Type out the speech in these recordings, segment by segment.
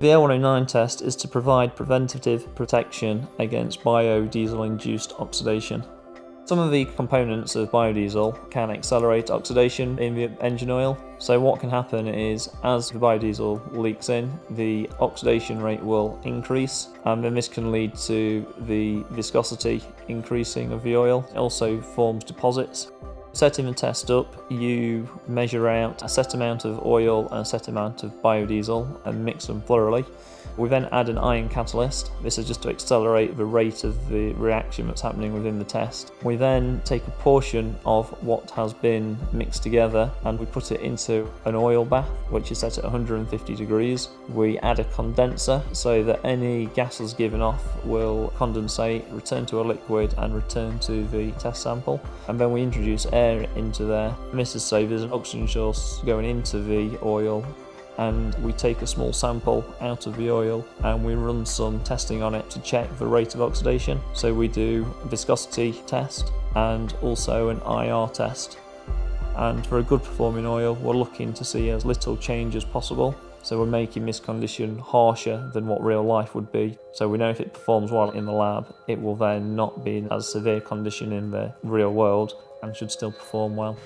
The L109 test is to provide preventative protection against biodiesel-induced oxidation. Some of the components of biodiesel can accelerate oxidation in the engine oil. So what can happen is as the biodiesel leaks in, the oxidation rate will increase and then this can lead to the viscosity increasing of the oil. It also forms deposits. Setting the test up, you measure out a set amount of oil and a set amount of biodiesel and mix them thoroughly. We then add an iron catalyst. This is just to accelerate the rate of the reaction that's happening within the test. We then take a portion of what has been mixed together and we put it into an oil bath, which is set at 150 degrees. We add a condenser so that any gases given off will condensate, return to a liquid and return to the test sample. And then we introduce air into there. This is so there's an oxygen source going into the oil and we take a small sample out of the oil and we run some testing on it to check the rate of oxidation. So we do a viscosity test and also an IR test. And for a good performing oil, we're looking to see as little change as possible. So we're making this condition harsher than what real life would be. So we know if it performs well in the lab, it will then not be in as severe condition in the real world and should still perform well.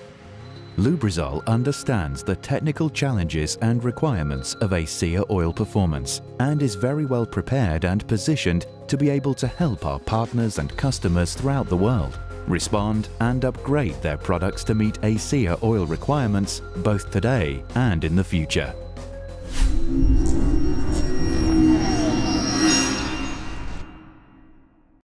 Lubrizol understands the technical challenges and requirements of ACEA oil performance and is very well prepared and positioned to be able to help our partners and customers throughout the world respond and upgrade their products to meet ACEA oil requirements both today and in the future.